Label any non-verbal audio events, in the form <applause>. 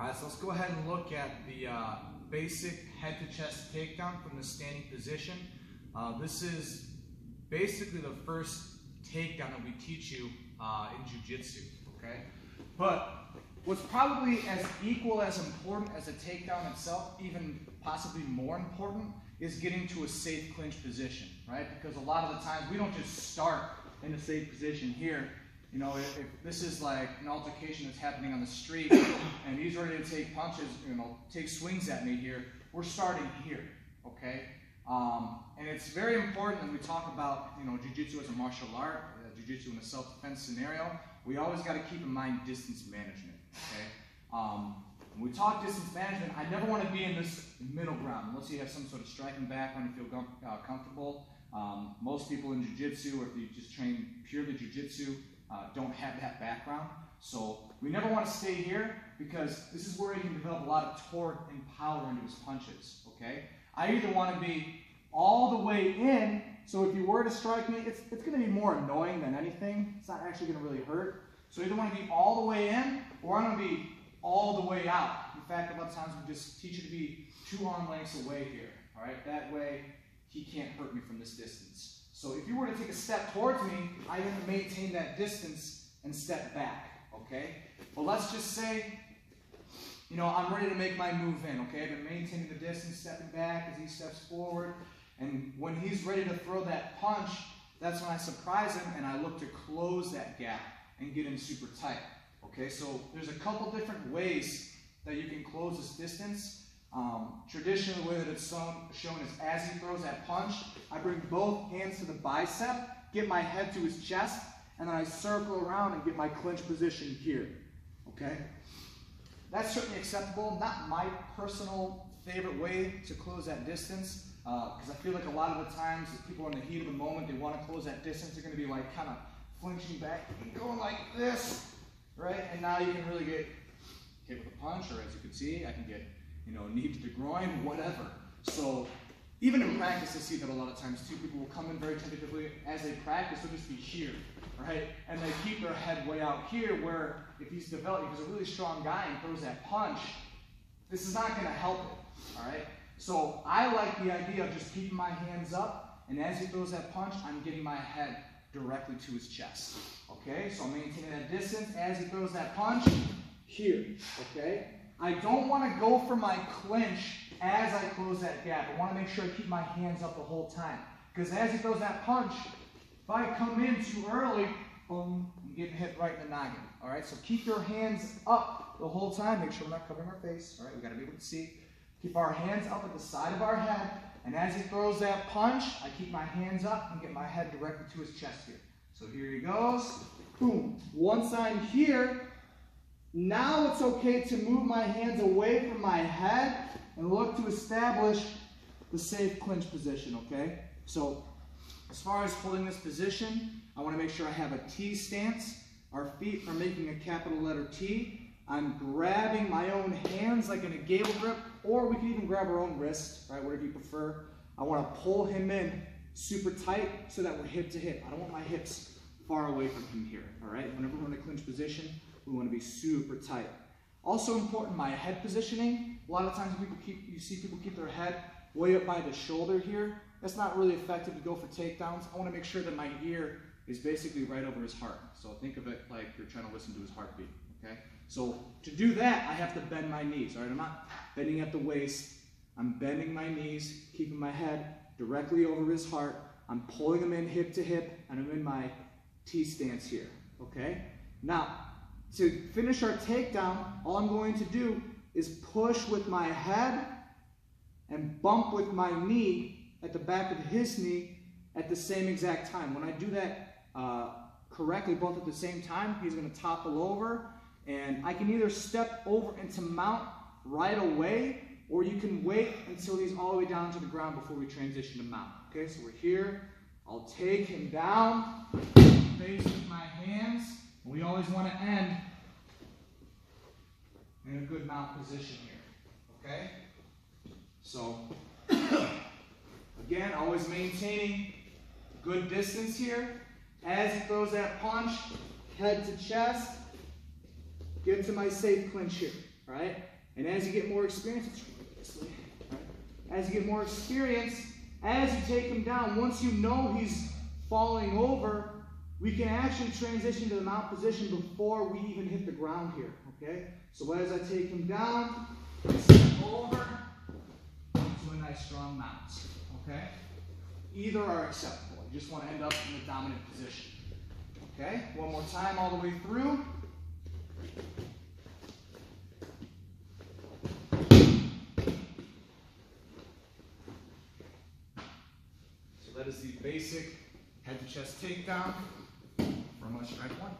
All right, so let's go ahead and look at the uh, basic head to chest takedown from the standing position. Uh, this is basically the first takedown that we teach you uh, in Jiu-Jitsu, okay? But what's probably as equal as important as the takedown itself, even possibly more important, is getting to a safe clinch position, right? Because a lot of the times we don't just start in a safe position here. You know, if, if this is like an altercation that's happening on the street <coughs> and he's ready to take punches, you know, take swings at me here, we're starting here, okay? Um, and it's very important that we talk about, you know, jiu-jitsu as a martial art, uh, jiu-jitsu in a self-defense scenario, we always got to keep in mind distance management, okay? Um, when we talk distance management, I never want to be in this middle ground unless you have some sort of striking background and feel uh, comfortable. Um, most people in jiu-jitsu, or if you just train purely jiu-jitsu, uh, don't have that background. So we never want to stay here because this is where he can develop a lot of torque and power into his punches, okay? I either want to be all the way in, so if you were to strike me, it's, it's going to be more annoying than anything. It's not actually going to really hurt. So either want to be all the way in, or I'm going to be all the way out. In fact, a lot of times we just teach you to be two arm lengths away here, all right? That way he can't hurt me from this distance. So if you were to take a step towards me, I have to maintain that distance and step back, okay? But let's just say, you know, I'm ready to make my move in, okay? I've been maintaining the distance, stepping back as he steps forward. And when he's ready to throw that punch, that's when I surprise him and I look to close that gap and get him super tight. Okay, so there's a couple different ways that you can close this distance. Um, traditionally, the way that it's shown, shown is as he throws that punch, I bring both hands to the bicep, get my head to his chest, and then I circle around and get my clinch position here. Okay? That's certainly acceptable. Not my personal favorite way to close that distance, because uh, I feel like a lot of the times people are in the heat of the moment, they want to close that distance, they're going to be like kind of flinching back and going like this, right? And now you can really get hit with a punch, or as you can see, I can get, you know, knee to the groin, whatever. So even in practice, I see that a lot of times too, people will come in very tentatively as they practice, they'll just be here, right? And they keep their head way out here where if he's developed, if he's a really strong guy and throws that punch, this is not gonna help it, all right? So I like the idea of just keeping my hands up, and as he throws that punch, I'm getting my head directly to his chest. Okay, so I'm maintaining that distance as he throws that punch here. Okay, I don't want to go for my clinch as I close that gap. I want to make sure I keep my hands up the whole time. Because as he throws that punch, if I come in too early, boom, I'm getting hit right in the noggin. All right, so keep your hands up the whole time. Make sure we're not covering our face. All right, we got to be able to see. Keep our hands up at the side of our head. And as he throws that punch, I keep my hands up and get my head directly to his chest here. So here he goes. Boom. Once I'm here, now it's okay to move my hands away from my head and look to establish the safe clinch position, okay? So as far as holding this position, I want to make sure I have a T stance. Our feet are making a capital letter T. I'm grabbing my own hands like in a gable grip, or we can even grab our own wrist, right, whatever you prefer. I want to pull him in super tight so that we're hip to hip. I don't want my hips far away from him here, all right? Whenever we're in a clinch position, we want to be super tight. Also important, my head positioning. A lot of times people keep, you see people keep their head way up by the shoulder here. That's not really effective to go for takedowns. I want to make sure that my ear is basically right over his heart. So think of it like you're trying to listen to his heartbeat, okay? So to do that, I have to bend my knees, all right? I'm not bending at the waist. I'm bending my knees, keeping my head directly over his heart. I'm pulling him in hip to hip, and I'm in my T stance here, okay? Now, to finish our takedown, all I'm going to do is push with my head and bump with my knee at the back of his knee at the same exact time. When I do that uh, correctly, both at the same time, he's going to topple over and I can either step over into mount right away, or you can wait until he's all the way down to the ground before we transition to mount. Okay, so we're here. I'll take him down, face with my hands. We always want to end in a good mount position here. Okay? So, again, always maintaining good distance here. As he throws that punch, head to chest, Get to my safe clinch here. right? And as you get more experience? As you get more experience, as you take him down, once you know he's falling over, we can actually transition to the mount position before we even hit the ground here. Okay? So as I take him down, I step over into a nice strong mount. Okay? Either are acceptable. You just want to end up in the dominant position. Okay? One more time all the way through. So that is the basic head to chest takedown from a strike one.